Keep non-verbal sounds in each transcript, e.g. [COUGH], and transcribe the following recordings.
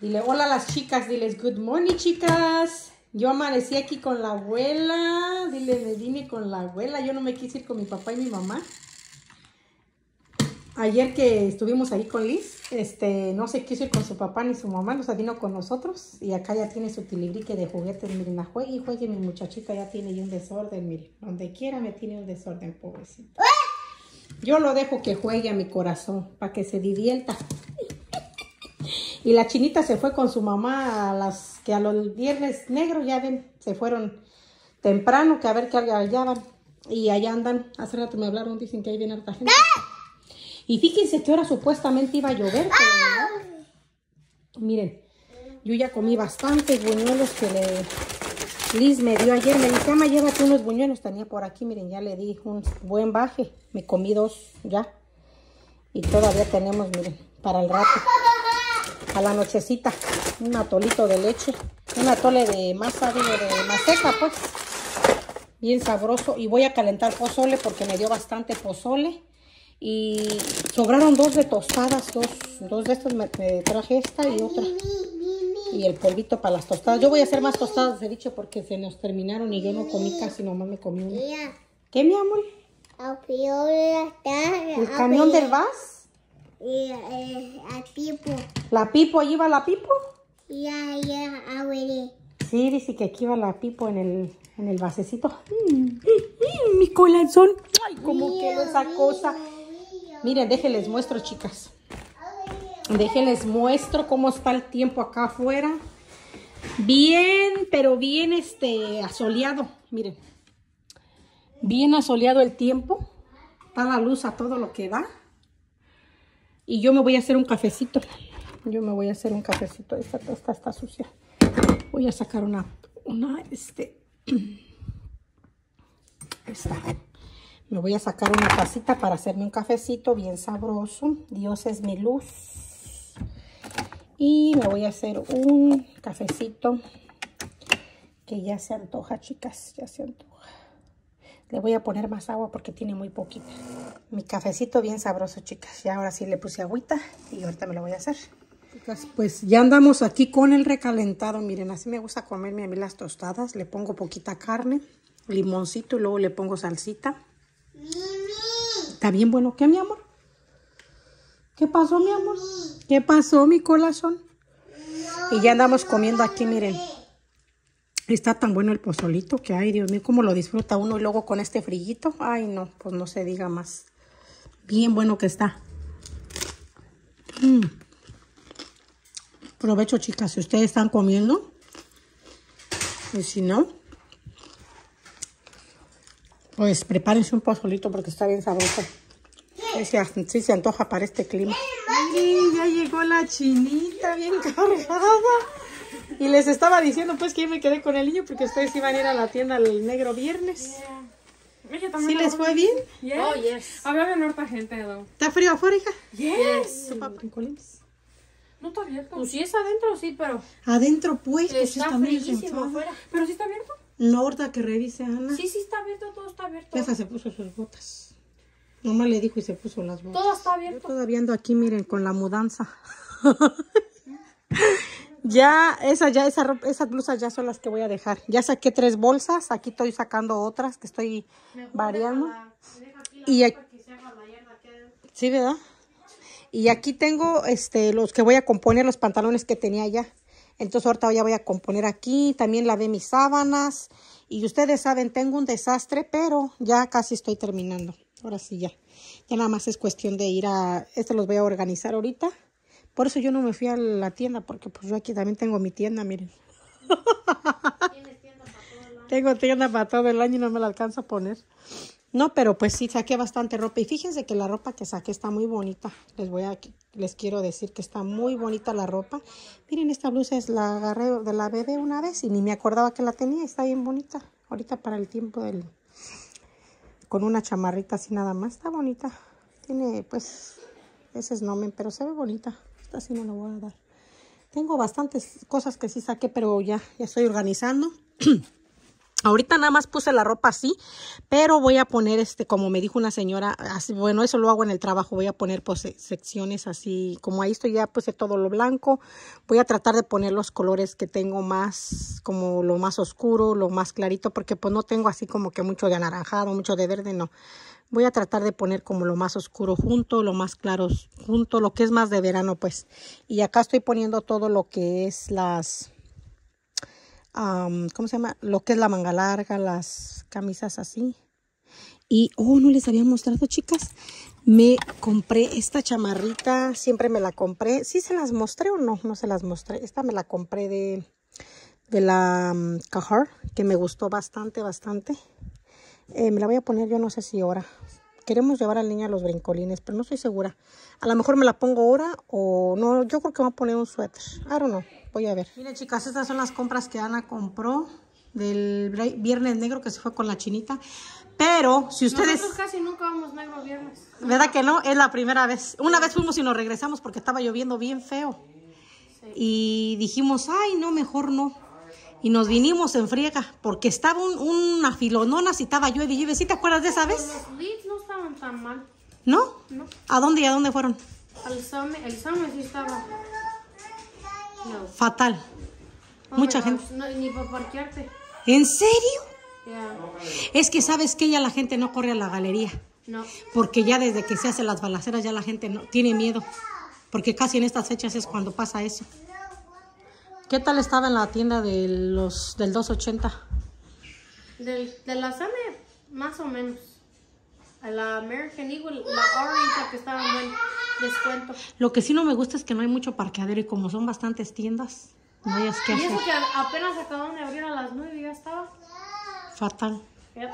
Dile hola a las chicas, diles good morning chicas. Yo amanecí aquí con la abuela. Dile, me vine con la abuela. Yo no me quise ir con mi papá y mi mamá. Ayer que estuvimos ahí con Liz, este, no se quiso ir con su papá ni su mamá, nos vino con nosotros. Y acá ya tiene su tilibrique de juguetes. Miren, la juegue y juegue mi muchachita ya tiene un desorden, miren. Donde quiera me tiene un desorden, pobrecito. Yo lo dejo que juegue a mi corazón, para que se divierta. Y la chinita se fue con su mamá a las que a los viernes negros ya ven, se fueron temprano que a ver qué hallaban. Y allá andan, hace rato me hablaron, dicen que ahí viene harta gente. Y fíjense que ahora supuestamente iba a llover. Miren, yo ya comí bastantes buñuelos que le, Liz me dio ayer. Me dijo, ama, llévate unos buñuelos. Tenía por aquí, miren, ya le di un buen baje. Me comí dos ya. Y todavía tenemos, miren, para el rato. A la nochecita. Un atolito de leche. Un atole de masa, digo, de maseca, pues. Bien sabroso. Y voy a calentar pozole porque me dio bastante pozole. Y sobraron dos de tostadas, dos, dos de estas me, me, traje esta y otra. Y el polvito para las tostadas. Yo voy a hacer más tostadas de dicho porque se nos terminaron y yo no comí casi, nomás me comí una. ¿Qué, mi amor? ¿El camión del vas? La pipo. ¿La pipo? ¿Allí va la pipo? Ya, ya, abuelo. Sí, dice que aquí va la pipo en el, en el basecito. Mm, mm, mm, mi corazón. Ay, cómo quedó esa cosa. Miren, déjenles muestro, chicas. Déjenles muestro cómo está el tiempo acá afuera. Bien, pero bien este asoleado. Miren. Bien asoleado el tiempo. Está la luz a todo lo que da. Y yo me voy a hacer un cafecito. Yo me voy a hacer un cafecito. Esta tosta está sucia. Voy a sacar una, una, este, [CLEARS THROAT] esta. Me voy a sacar una tacita para hacerme un cafecito bien sabroso. Dios es mi luz. Y me voy a hacer un cafecito que ya se antoja, chicas. Ya se antoja. Le voy a poner más agua porque tiene muy poquita. Mi cafecito bien sabroso, chicas. Ya ahora sí le puse agüita y ahorita me lo voy a hacer. Chicas, pues ya andamos aquí con el recalentado. Miren, así me gusta comerme a mí las tostadas. Le pongo poquita carne, limoncito y luego le pongo salsita. ¿Está bien bueno qué, mi amor? ¿Qué pasó, mi amor? ¿Qué pasó, mi corazón? Y ya andamos comiendo aquí, miren. Está tan bueno el pozolito que, ay, Dios mío, cómo lo disfruta uno. Y luego con este frillito, ay, no, pues no se diga más. Bien bueno que está. Mm. Provecho, chicas, si ustedes están comiendo. Y si no, pues prepárense un pozolito porque está bien sabroso. Sí, sí se antoja para este clima. Sí, ya llegó la chinita bien cargada. Y les estaba diciendo pues que yo me quedé con el niño porque ustedes iban a ir a la tienda el negro viernes. ¿Sí les fue bien? Yes. Oh, yes. Había harta gente, though. ¿Está frío afuera, hija? Yes. ¿Tu papá brincolines? No está abierto. Pues sí es adentro, sí, pero Adentro, pues, pues está está fríísimo afuera. Pero sí está abierto. No, ahorita que revise, Ana. Sí, sí está abierto, todo está abierto. Jefa se puso sus botas. Nomás le dijo y se puso las botas. Todo está Yo abierto. todavía ando aquí, miren, con la mudanza. [LAUGHS] [LAUGHS] ya, esa, ya, esa ropa- esas blusas ya son las que voy a dejar. Ya saqué tres bolsas, aquí estoy sacando otras que estoy variando. Y aquí, sí, ¿verdad? Y aquí tengo este los que voy a componer los pantalones que tenía ya. Entonces ahorita ya voy a componer aquí, también lavé mis sábanas. Y ustedes saben, tengo un desastre, pero ya casi estoy terminando. Ahora sí ya. Ya nada más es cuestión de ir a... Esto los voy a organizar ahorita. Por eso yo no me fui a la tienda, porque pues yo aquí también tengo mi tienda, miren. Tengo tienda para todo el año y no me la alcanzo a poner. No, pero pues sí, saqué bastante ropa. Y fíjense que la ropa que saqué está muy bonita. Les voy a, les quiero decir que está muy bonita la ropa. Miren, esta blusa es la agarré de la bebé una vez y ni me acordaba que la tenía. Está bien bonita. Ahorita para el tiempo del... Con una chamarrita así nada más. Está bonita. Tiene pues... Ese es nomen, pero se ve bonita. Esta sí no voy a dar. Tengo bastantes cosas que sí saqué, pero ya, ya estoy organizando. [CLEARS THROAT] Ahorita nada más puse la ropa así, pero voy a poner este, como me dijo una señora, así, bueno, eso lo hago en el trabajo, voy a poner pues, se- secciones así, como ahí estoy ya puse todo lo blanco, voy a tratar de poner los colores que tengo más, como lo más oscuro, lo más clarito, porque pues no tengo así como que mucho de anaranjado, mucho de verde, no. Voy a tratar de poner como lo más oscuro junto, lo más claro junto, lo que es más de verano, pues. Y acá estoy poniendo todo lo que es las, ¿cómo se llama? Lo que es la manga larga, las camisas así. Y, oh, no les había mostrado, chicas. Me compré esta chamarrita, siempre me la compré. ¿Sí se las mostré o no? No se las mostré. Esta me la compré de, de la um, Cahar, que me gustó bastante, bastante. Eh, me la voy a poner, yo no sé si ahora. Queremos llevar al niño a los brincolines, pero no estoy segura. A lo mejor me la pongo ahora o no. Yo creo que voy a poner un suéter. I don't know. Voy a ver. Miren, chicas, estas son las compras que Ana compró del viernes negro que se fue con la chinita. Pero si ustedes... Nosotros casi nunca vamos negro viernes. ¿Verdad que no? Es la primera vez. Una vez fuimos y nos regresamos porque estaba lloviendo bien feo. Y dijimos, ay, no, mejor no. Y nos vinimos en friega porque estaba un- una filonona, si estaba llueve y llueve. ¿Sí te acuerdas de esa vez? Los leads no estaban tan mal. ¿No? No. ¿A dónde y a dónde fueron? El Same, el Same sí estaba. No. Fatal. Oh Mucha gente. no, ni para parquearte. ¿En serio? Es que sabes que ya la gente no corre a la galería. No. Porque ya desde que se hacen las balaceras ya la gente no tiene miedo. Porque casi en estas fechas es cuando pasa eso. ¿Qué tal estaba en la tienda de los del 280? Del, de la Same, más o menos. A la American Eagle, la Orange, la que estaba en buen descuento. Lo que sí no me gusta es que no hay mucho parqueadero y como son bastantes tiendas, no hayas que Y hacer. eso que apenas acabaron de abrir a las 9 y ya estaba. Fatal. Ya.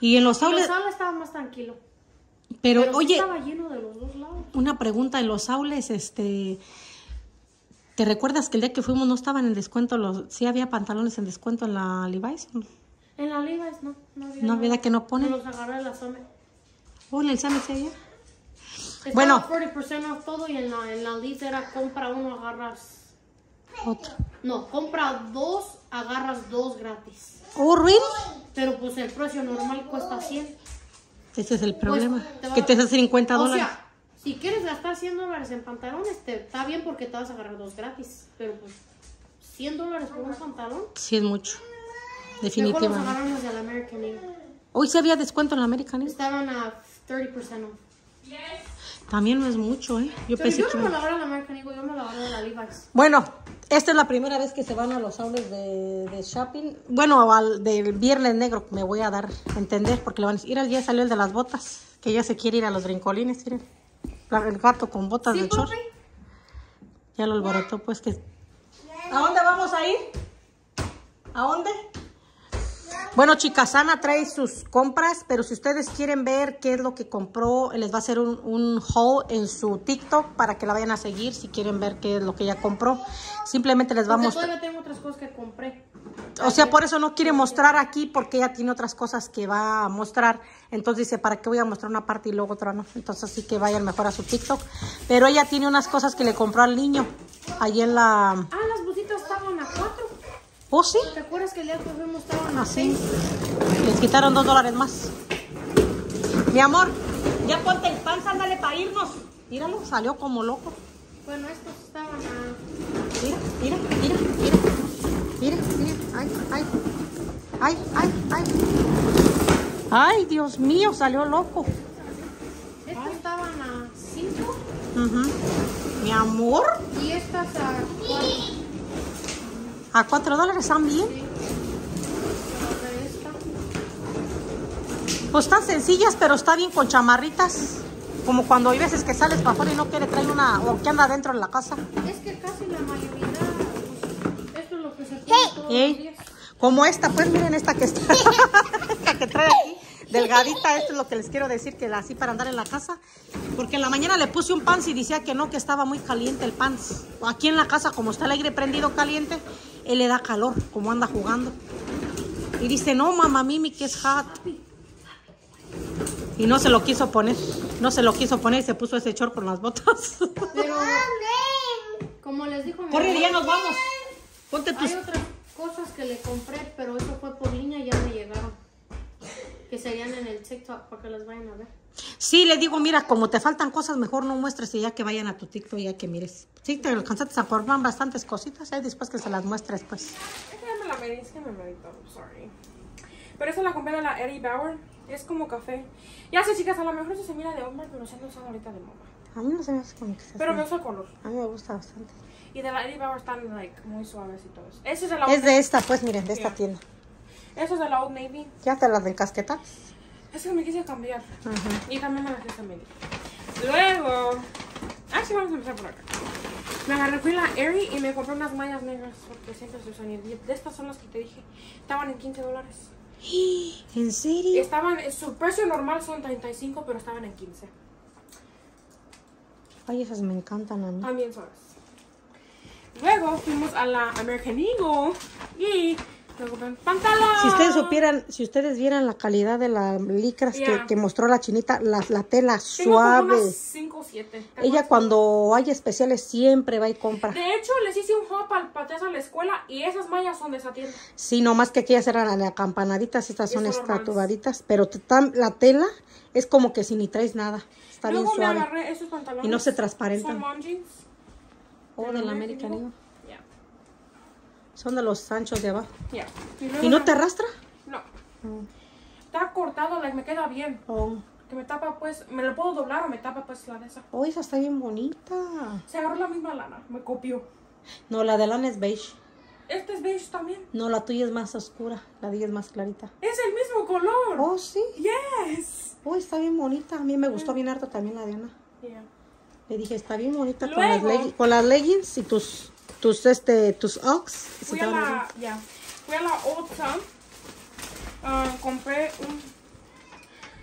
Y en los Los outlets, estaba más tranquilo. pero, Pero sí oye, estaba lleno de los dos lados. una pregunta, en los outlets, este, ¿te recuerdas que el día que fuimos no estaban en descuento los, sí había pantalones en descuento en la Levi's? En la Levi's no, no había. No. ¿verdad que no ponen? Los agarré de la Same. Oh, en el sí había. Estaba Bueno. 40% off todo y en la, en la Leeds era compra uno, agarras. Otro. No, compra dos, agarras dos gratis. Oh, really? Pero pues el precio normal cuesta 100. Ese es el Pues, problema. te va- que te hace 50 O dólares. sea, si quieres gastar 100 dólares en pantalones, te, está bien porque te vas a agarrar dos gratis. Pero pues 100 dólares por un pantalón. sí, es mucho. Mejor Definitivamente. agarramos del American Eagle. Hoy sí había descuento en la American Eagle. Estaban a 30% off. También no es mucho, ¿eh? Yo pensé yo que... no me lo agarré del American Eagle, yo me lo agarré de la Levi's. Bueno, esta es la primera vez que se van a los outlets de, de shopping. Bueno, al del viernes negro me voy a dar a entender porque le van a decir, "Mira, ya salió el de las botas, que ya se quiere ir a los brincolines, miren. La- El gato con botas ¿Sí, de short. papi? Ya lo alborotó, pues que... ¿A dónde vamos a ir? ¿A dónde? Bueno, chicas, Ana trae sus compras, pero si ustedes quieren ver qué es lo que compró, les va a hacer un, un haul en su TikTok para que la vayan a seguir si quieren ver qué es lo que ella compró. Simplemente les va a Porque mostrar. todavía tengo otras cosas que compré. O sea, por eso no quiere mostrar aquí porque ella tiene otras cosas que va a mostrar. Entonces dice, ¿para qué voy a mostrar una parte y luego otra no? Entonces así que vayan mejor a su TikTok. Pero ella tiene unas cosas que le compró al niño. Ahí en la... Ah, las blusitas estaban a 4. Oh, sí. ¿Te acuerdas que el día que fuimos estaban a Así. 6? Les quitaron dos dólares más. Mi amor, ya ponte el pan, ándale para irnos. Míralo, salió como loco. Bueno, estos estaban a... Mira, mira, mira, mira. Mira, mira. Ay, ay. Ay, ay, ay. Ay, Dios mío, salió loco. Estos estaban a 5 Ujú. Mi amor, y estas a 4. A cuatro dólares están bien. Pues están sencillas, pero está bien con chamarritas. Como cuando hay veces que sales para afuera y no quiere traer una, o que anda dentro de la casa. Es que casi la mayoría, pues, esto es lo que se pone todos los Ey, días. Como esta, pues miren esta que está, [LAUGHS] esta que trae aquí, delgadita, esto es lo que les quiero decir, que la así para andar en la casa, porque en la mañana le puse un pants y decía que no, que estaba muy caliente el pants. Aquí en la casa, como está el aire prendido caliente, él le da calor, como anda jugando. Y dice, no, mamá Mimi, que es hot. Y no se lo quiso poner, no se lo quiso poner y se puso ese short con las botas. [LAUGHS] Pero, como les dijo mi Corre, mamá, ya nos vamos. Ponte tus... hay otras cosas que le compré, pero eso fue por línea y ya me llegaron. Que serían en el TikTok para que las vayan a ver. Sí, le digo, mira, como te faltan cosas, mejor no muestres y ya que vayan a tu TikTok ya que mires. Sí, te alcanzaste a formar bastantes cositas, ahí después que se las muestres, pues. Es que ya me la medí, es que me medí todo, sorry. Pero esa la compré de la Eddie Bauer. Es como café. Ya sé, chicas, a lo mejor eso se mira de hombre, pero se anda usando ahorita de mamá. A mí no se me hace como que se Pero me gusta el color. A mí me gusta bastante. Y de la Eddie Bauer están like, muy suaves y todo eso. Es de la Es de esta, pues, miren, de esta tienda. Eso es de la Old Navy. Ya te las encasquetas. Es que me quise cambiar. Y también me la quise medir. Luego. Ah, sí, vamos a empezar por acá. Me agarré, fui la Aerie y me compré unas mallas negras porque siempre se usan. Y de estas son las que te dije. Estaban en 15 dólares. [GASPS] ¿En serio? Estaban, su precio normal son 35, pero estaban en 15. Ay, esas me encantan a mí. También suaves. Luego fuimos a la American Eagle y Si ustedes supieran, si ustedes vieran la calidad de las licras que, mostró la chinita, la, la tela Tengo como suave. unas 5 o 7. Ella cuando hay especiales siempre va y compra. De hecho, les hice un hop al patés a la escuela y esas mallas son de esa tienda. Sí, nomás que aquellas eran acampanaditas, estas son son estatuaditas, pero la tela es como que si ni traes nada, está bien me suave. agarré esos pantalones. Y no se Son transparentan. jeans. Oh, de de la la American. Son de los anchos de abajo. ¿Y luego no te arrastra? No. Está cortado, like, me queda bien. Oh, Que me tapa, pues, me lo puedo doblar o me tapa, pues, la de esa. oh, esa está bien bonita. Se agarró la misma lana, me copió. No, la de lana es beige. Este es beige también. No, la tuya es más oscura, la de ella es más clarita. Es el mismo color. Oh, sí. Yes. Oh, está bien bonita. A mí me gustó bien harto también la de Ana. Yeah. Le dije, está bien bonita con las, con las leggings y tus, tus, este, tus. Se Fui ya. Fui a la Old Town. Ah, compré un,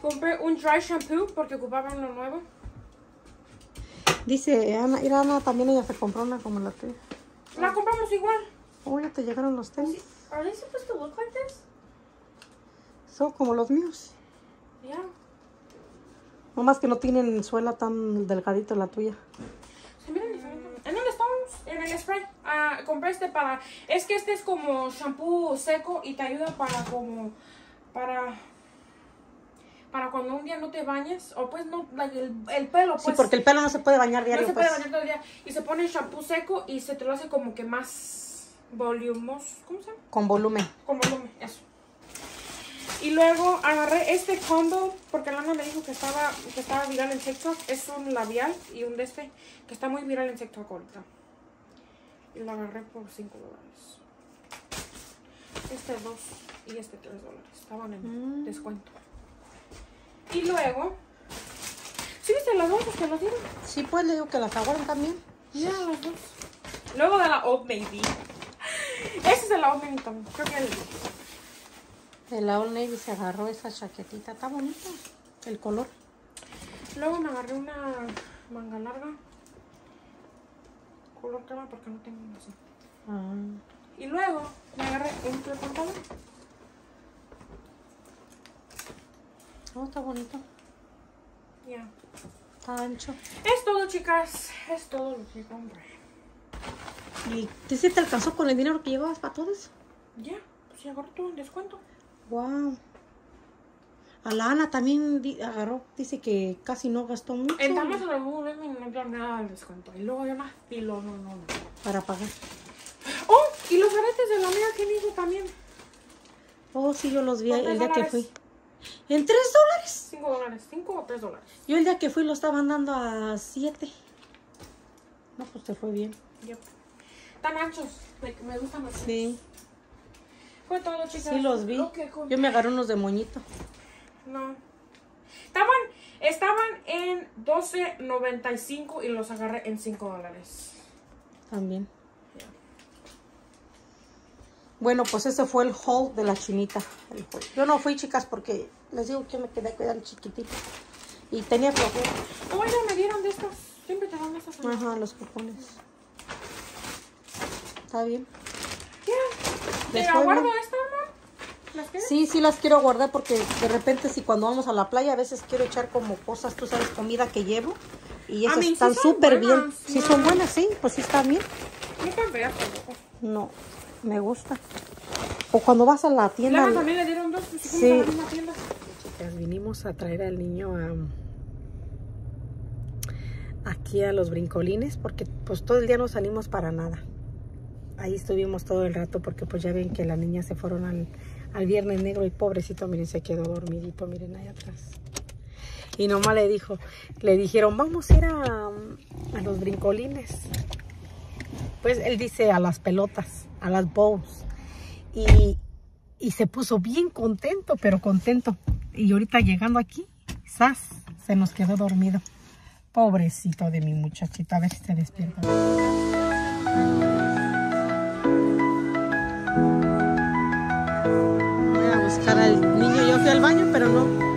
compré un dry shampoo porque ocupaba uno nuevo. Dice Ana, mira Ana, también ella se compró una como la tuya. La compramos igual. Oh, ya te llegaron los tenis. Are they supposed to look like this? Son como los míos. Yeah. Nomás que no tienen suela tan delgadito la tuya. Se miran diferentes. ¿En dónde estamos? En el spray. Ah, compré este para. Es que este es como shampoo seco y te ayuda para como. Para. Para cuando un día no te bañes. O pues no. el, el pelo, pues. Sí, porque el pelo no se puede bañar No diario, se pues. puede bañar todo el día. Y se pone shampoo seco y se te lo hace como que más volumoso. ¿Cómo se llama? Con volumen. Con volumen, eso. Y luego agarré este combo porque Lana me dijo que estaba, que estaba viral en TikTok. Es un labial y un de este que está muy viral en TikTok ahorita. Y lo agarré por 5 dólares. Este 2 y este 3 dólares. Estaban en descuento. Y luego... ¿Sí viste las dos que nos dieron? Sí, pues le digo que las aguarden también. Ya, las dos. Luego de la Old Navy. Este es de la Old Navy también. Creo que el... De la Old Navy se agarró esa chaquetita. Está bonita el color. Luego me agarré una manga larga. Color crema porque no tengo así. Ah. Y luego me agarré un pantalón. Oh, está bonito. Ya. Está ancho. Es todo, chicas. Es todo lo que compré. ¿Y te, sí te alcanzó con el dinero que llevabas para todo eso? Ya. Pues ya agarré todo en descuento. Wow. A la Ana también di- agarró, dice que casi no gastó mucho Entramos en el Google y no dio nada de descuento. Y luego ya más pilo, no, no, no. para pagar. Oh, y los aretes de la American Eagle también. Oh, sí, yo los vi ¿Por el tres día que fui. ¿En tres dólares? 5 dólares. 5 o 3 dólares. Yo el día que fui lo estaban dando a siete. No, pues te fue bien. Yep. Tan anchos. like, me gustan los Sí, Fue todo, chicas. sí los vi. Que. Yo me agarré unos de moñito. No. Estaban, estaban en 12.95 y los agarré en 5 dólares. También. Bueno, pues ese fue el haul de la chinita. Yo no fui, chicas, porque les digo que me quedé a cuidar al chiquitito. Y tenía flojera. Oiga, me dieron de estas. Siempre te dan de estas. Ajá, los cupones. Está bien. Ya. ¿Te Después, aguardo ¿no? esta? ¿Las quieres? Sí, sí las quiero guardar porque de repente si cuando vamos a la playa a veces quiero echar como cosas, tú sabes, comida que llevo. Y A esas mí sí están son súper bien. buenas, Sí no. son buenas, sí, pues sí están bien. No están feas tampoco. No. Me gusta. O cuando vas a la tienda. También le dieron dos. Si Sí. fuimos a la misma tienda. Chicas, vinimos a traer al niño a, aquí a los brincolines porque pues todo el día no salimos para nada. Ahí estuvimos todo el rato porque pues ya ven que las niñas se fueron al, al viernes negro y pobrecito, miren, se quedó dormidito, miren ahí atrás. Y nomás le dijo, le dijeron, vamos a ir a, los brincolines. Pues él dice a las pelotas, a las bows. Y, y se puso bien contento, pero contento. Y ahorita llegando aquí, ¡zas! se nos quedó dormido. Pobrecito de mi muchachito, a ver si se despierta. Buscar al niño. Yo fui al baño, pero no.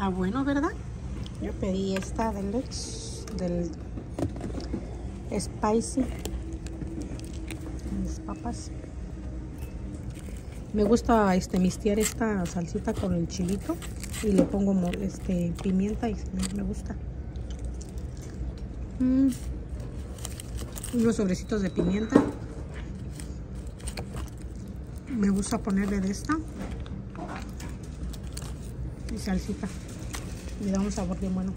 Está bueno, ¿verdad? Yo pedí esta del del spicy. Mis papas. Me gusta este mistear esta salsita con el chilito y le pongo este pimienta y me, me gusta. Mm. Unos sobrecitos de pimienta. Me gusta ponerle de esta y salsita. Le da un sabor bien bueno.